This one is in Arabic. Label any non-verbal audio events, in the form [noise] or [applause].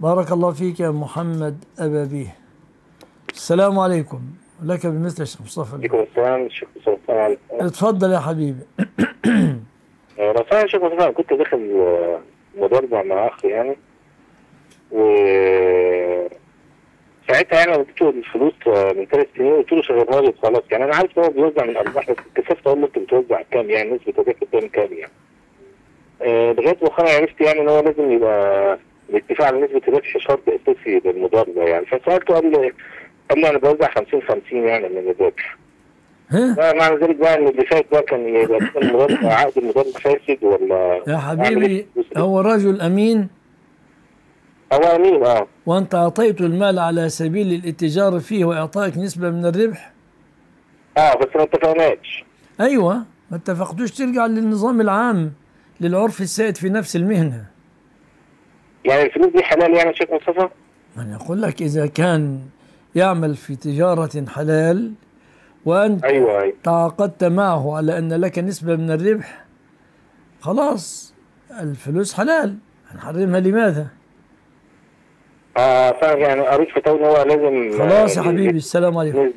بارك الله فيك يا محمد أبابيه السلام عليكم. لك بمثل الشيخ مصطفى. عليكم السلام الشيخ مصطفى اتفضل يا حبيبي. [clears throat] رسائل الشيخ مصطفى أنا كنت داخل مضاربة مع أخ يعني. و ساعتها يعني اديته الفلوس آه، من ثلاث سنين قلت له شغلها لي خلاص يعني أنا عارف إن هو بيوزع من الارباح بس اتكسفت أقول له أنت بتوزع كام يعني؟ نسبه الربح بتعمل كام يعني؟ آه، لغاية مؤخرا عرفت يعني إن هو لازم يبقى الاتفاق على نسبة الربح شرط إساسي للمضاربه يعني. فسألته قال لي قال لي أنا بوزع 50 50 يعني من الربح. ها؟ معنى ذلك بقى إن اللي فات ده كان يبقى عقد المضاربه فاسد ولا يا حبيبي هو رجل أمين؟ هو أمين آه. وأنت أعطيته المال على سبيل الاتجار فيه وإعطائك نسبة من الربح؟ آه بس ما اتفقناش. أيوة ما اتفقتوش. ترجع للنظام العام للعرف السائد في نفس المهنة. يعني الفلوس دي حلال يعني شيخ مصطفى؟ أنا أقول لك إذا كان يعمل في تجارة حلال وأنت أيوه أيوه تعاقدت معه على أن لك نسبة من الربح خلاص الفلوس حلال هنحرمها لماذا؟ آه فاهم يعني قريت إن هو لازم خلاص يا آه، حبيبي السلام عليكم